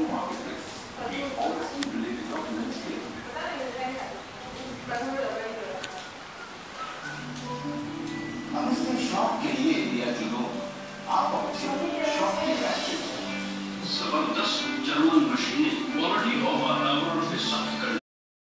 to marketplace. The all scheme related documents here. हम इसके shop के लिए इंडिया